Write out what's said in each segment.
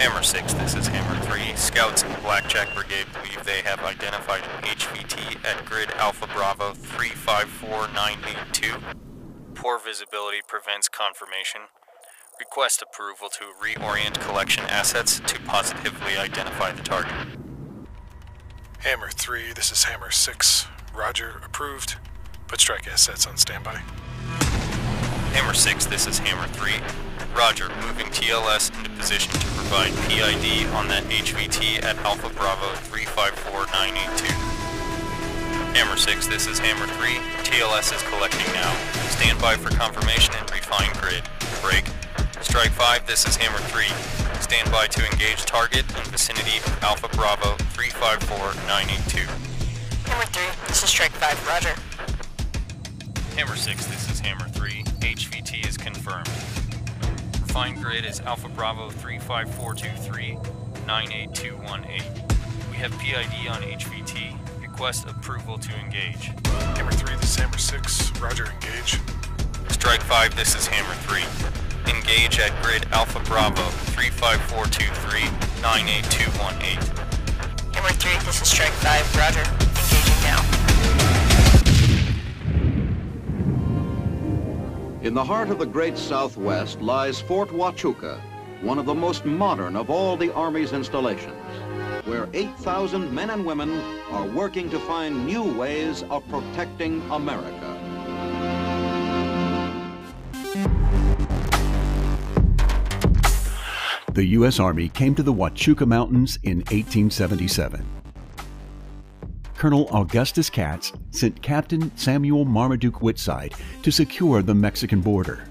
Hammer 6, this is Hammer 3. Scouts in the Blackjack Brigade believe they have identified an HVT at grid Alpha Bravo 354982. Poor visibility prevents confirmation. Request approval to reorient collection assets to positively identify the target. Hammer 3, this is Hammer 6. Roger, approved. Put strike assets on standby. Hammer 6, this is Hammer 3. Roger, moving TLS into position to provide PID on that HVT at Alpha Bravo 354982. Hammer 6, this is Hammer 3. TLS is collecting now. Stand by for confirmation and refine grid. Break. Strike 5, this is Hammer 3. Stand by to engage target in vicinity of Alpha Bravo 354982. Hammer 3, this is Strike 5, roger. Hammer 6, this is Hammer 3. HVT is confirmed. Refine grid is Alpha Bravo 35423 98218. We have PID on HVT. Request approval to engage. Hammer 3, this is Hammer 6. Roger, engage. Strike 5, this is Hammer 3. Engage at grid Alpha Bravo 35423 98218. Hammer 3, this is Strike 5, roger. Engaging now. In the heart of the great Southwest lies Fort Huachuca, one of the most modern of all the Army's installations, where 8,000 men and women are working to find new ways of protecting America. The U.S. Army came to the Huachuca Mountains in 1877. Colonel Augustus Kautz sent Captain Samuel Marmaduke Whitside to secure the Mexican border.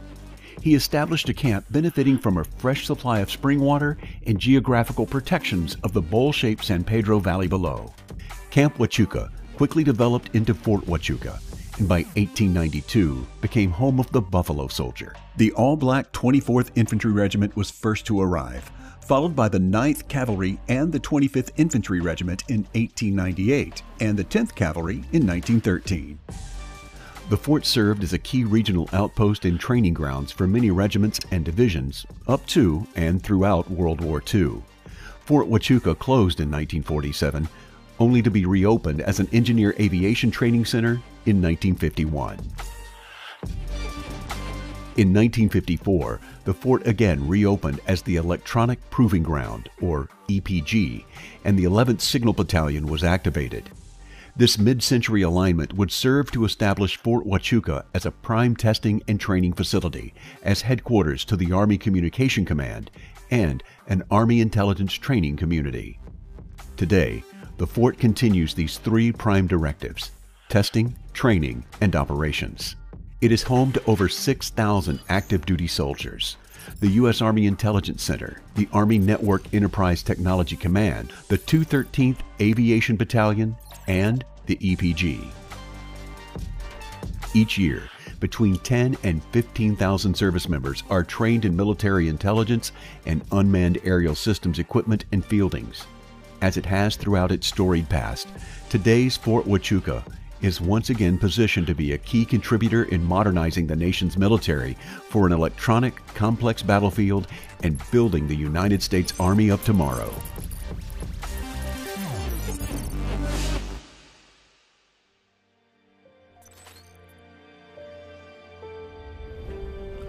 He established a camp benefiting from a fresh supply of spring water and geographical protections of the bowl-shaped San Pedro Valley below. Camp Huachuca quickly developed into Fort Huachuca and by 1892 became home of the Buffalo Soldier. The all-black 24th Infantry Regiment was first to arrive, followed by the 9th Cavalry and the 25th Infantry Regiment in 1898 and the 10th Cavalry in 1913. The fort served as a key regional outpost and training grounds for many regiments and divisions up to and throughout World War II. Fort Huachuca closed in 1947, only to be reopened as an engineer aviation training center in 1951. In 1954, the fort again reopened as the Electronic Proving Ground, or EPG, and the 11th Signal Battalion was activated. This mid-century alignment would serve to establish Fort Huachuca as a prime testing and training facility, as headquarters to the Army Communication Command, and an Army intelligence training community. Today, the fort continues these three prime directives testing, training, and operations. It is home to over 6,000 active duty soldiers. The U.S. Army Intelligence Center, the Army Network Enterprise Technology Command, the 213th Aviation Battalion, and the EPG. Each year, between 10 and 15,000 service members are trained in military intelligence and unmanned aerial systems equipment and fieldings. As it has throughout its storied past, today's Fort Huachuca is once again positioned to be a key contributor in modernizing the nation's military for an electronic, complex battlefield and building the United States Army of tomorrow.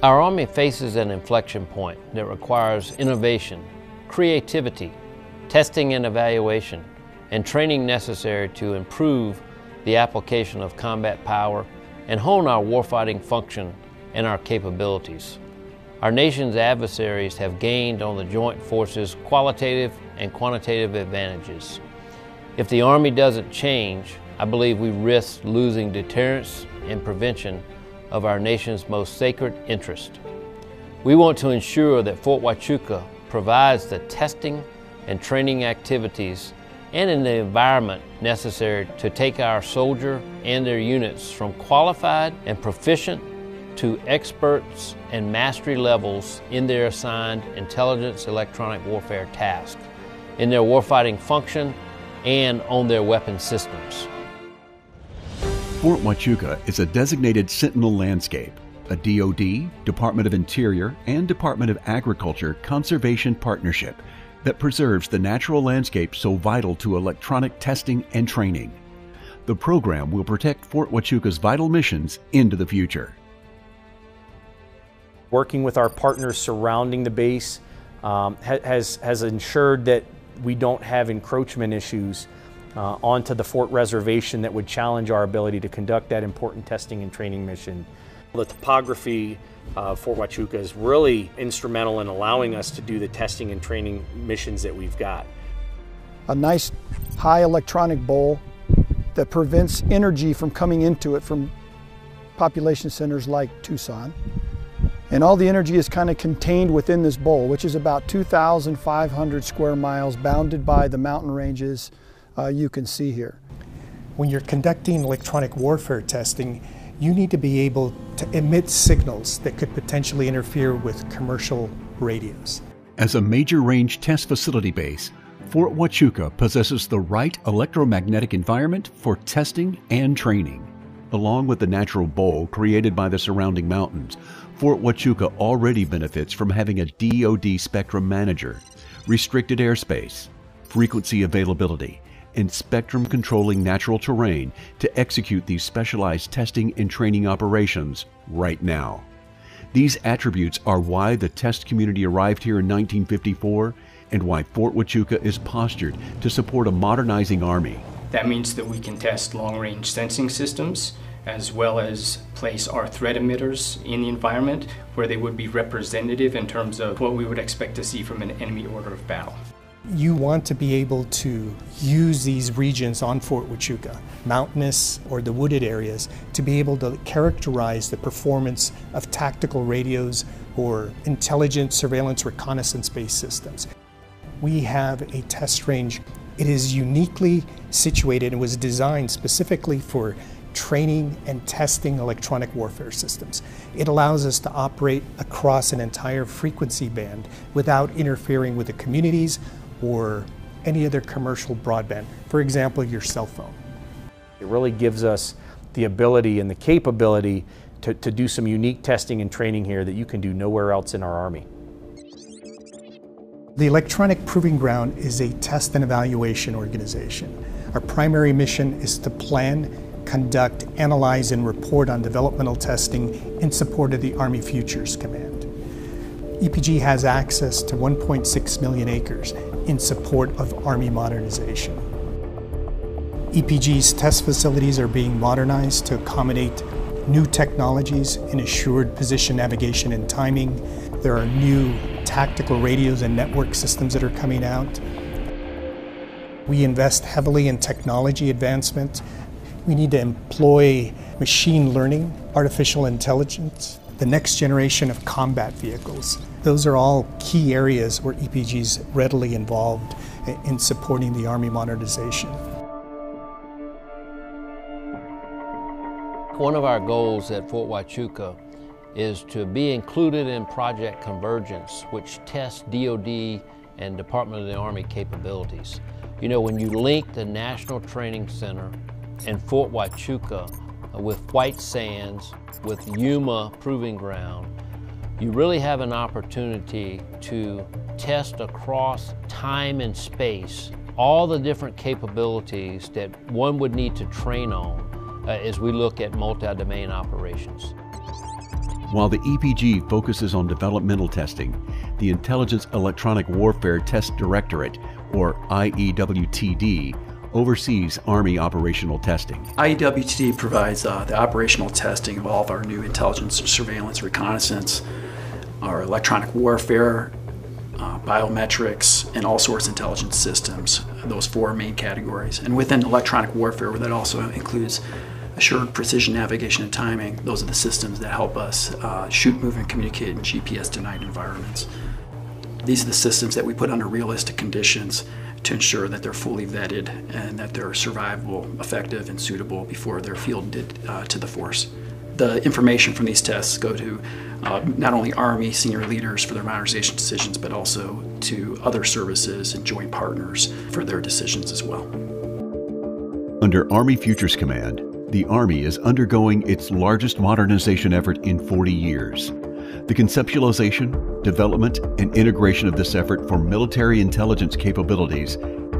Our Army faces an inflection point that requires innovation, creativity, testing and evaluation, and training necessary to improve the application of combat power and hone our warfighting function and our capabilities. Our nation's adversaries have gained on the joint forces qualitative and quantitative advantages. If the Army doesn't change, I believe we risk losing deterrence and prevention of our nation's most sacred interest. We want to ensure that Fort Huachuca provides the testing and training activities and in the environment necessary to take our soldier and their units from qualified and proficient to experts and mastery levels in their assigned intelligence electronic warfare task, in their warfighting function, and on their weapon systems. Fort Huachuca is a designated Sentinel landscape, a DoD, Department of Interior, and Department of Agriculture conservation partnership that preserves the natural landscape so vital to electronic testing and training. The program will protect Fort Huachuca's vital missions into the future. Working with our partners surrounding the base um, has, has ensured that we don't have encroachment issues uh, onto the fort reservation that would challenge our ability to conduct that important testing and training mission. The topography of Fort Huachuca is really instrumental in allowing us to do the testing and training missions that we've got. A nice high electronic bowl that prevents energy from coming into it from population centers like Tucson. And all the energy is kind of contained within this bowl, which is about 2,500 square miles bounded by the mountain ranges uh, you can see here. When you're conducting electronic warfare testing, you need to be able to emit signals that could potentially interfere with commercial radios. As a major range test facility base, Fort Huachuca possesses the right electromagnetic environment for testing and training. Along with the natural bowl created by the surrounding mountains, Fort Huachuca already benefits from having a DoD spectrum manager, restricted airspace, frequency availability, and spectrum controlling natural terrain to execute these specialized testing and training operations right now. These attributes are why the test community arrived here in 1954 and why Fort Huachuca is postured to support a modernizing Army. That means that we can test long range sensing systems as well as place our threat emitters in the environment where they would be representative in terms of what we would expect to see from an enemy order of battle. You want to be able to use these regions on Fort Huachuca, mountainous or the wooded areas, to be able to characterize the performance of tactical radios or intelligence, surveillance, reconnaissance-based systems. We have a test range. It is uniquely situated and was designed specifically for training and testing electronic warfare systems. It allows us to operate across an entire frequency band without interfering with the communities or any other commercial broadband, for example, your cell phone. It really gives us the ability and the capability to, to do some unique testing and training here that you can do nowhere else in our Army. The Electronic Proving Ground is a test and evaluation organization. Our primary mission is to plan, conduct, analyze, and report on developmental testing in support of the Army Futures Command. EPG has access to 1.6 million acres in support of Army modernization. EPG's test facilities are being modernized to accommodate new technologies in assured position navigation and timing. There are new tactical radios and network systems that are coming out. We invest heavily in technology advancement. We need to employ machine learning, artificial intelligence, the next generation of combat vehicles. Those are all key areas where EPG is readily involved in supporting the Army modernization. One of our goals at Fort Huachuca is to be included in Project Convergence, which tests DoD and Department of the Army capabilities. You know, when you link the National Training Center and Fort Huachuca with White Sands, with Yuma Proving Ground, you really have an opportunity to test across time and space all the different capabilities that one would need to train on uh, as we look at multi-domain operations. While the EPG focuses on developmental testing, the Intelligence Electronic Warfare Test Directorate, or IEWTD, oversees Army operational testing. IEWTD provides uh, the operational testing of all of our new intelligence, surveillance, reconnaissance, our electronic warfare, uh, biometrics, and all sorts of intelligence systems, those four main categories. And within electronic warfare, that also includes assured precision navigation and timing, those are the systems that help us uh, shoot, move, and communicate in GPS denied environments. These are the systems that we put under realistic conditions to ensure that they're fully vetted and that they're survivable, effective, and suitable before they're fielded uh, to the force. The information from these tests go to uh, not only Army senior leaders for their modernization decisions, but also to other services and joint partners for their decisions as well. Under Army Futures Command, the Army is undergoing its largest modernization effort in 40 years. The conceptualization, development, and integration of this effort for military intelligence capabilities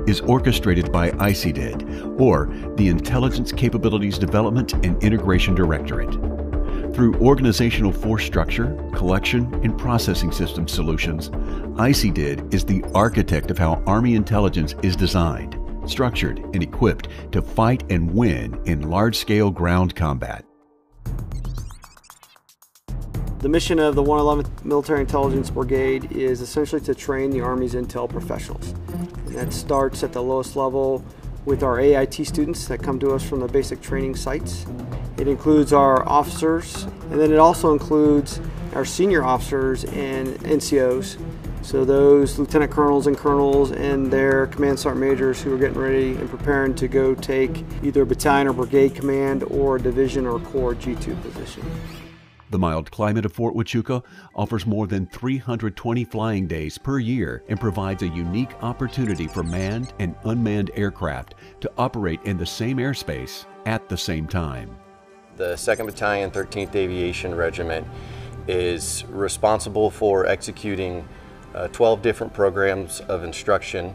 is orchestrated by ICDID, or the Intelligence Capabilities Development and Integration Directorate. Through organizational force structure, collection, and processing system solutions, ICDID is the architect of how Army intelligence is designed, structured, and equipped to fight and win in large scale ground combat. The mission of the 111th Military Intelligence Brigade is essentially to train the Army's intel professionals. And that starts at the lowest level with our AIT students that come to us from the basic training sites. It includes our officers, and then it also includes our senior officers and NCOs. So those lieutenant colonels and colonels and their command sergeant majors who are getting ready and preparing to go take either a battalion or brigade command or division or corps G2 position. The mild climate of Fort Huachuca offers more than 320 flying days per year and provides a unique opportunity for manned and unmanned aircraft to operate in the same airspace at the same time. The 2nd Battalion, 13th Aviation Regiment is responsible for executing uh, 12 different programs of instruction.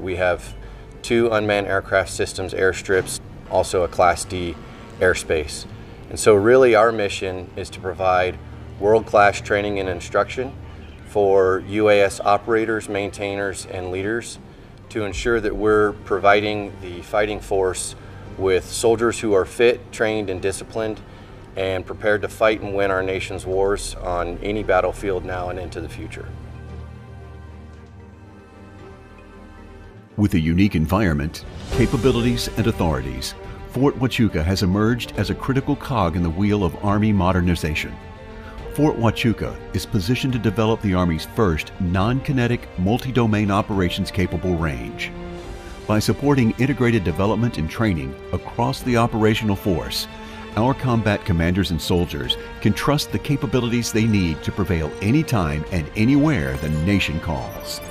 We have two unmanned aircraft systems airstrips, also a Class D airspace. And so really our mission is to provide world-class training and instruction for UAS operators, maintainers, and leaders to ensure that we're providing the fighting force with soldiers who are fit, trained, and disciplined and prepared to fight and win our nation's wars on any battlefield now and into the future. With a unique environment, capabilities, and authorities, Fort Huachuca has emerged as a critical cog in the wheel of Army modernization. Fort Huachuca is positioned to develop the Army's first non-kinetic, multi-domain operations capable range. By supporting integrated development and training across the operational force, our combat commanders and soldiers can trust the capabilities they need to prevail anytime and anywhere the nation calls.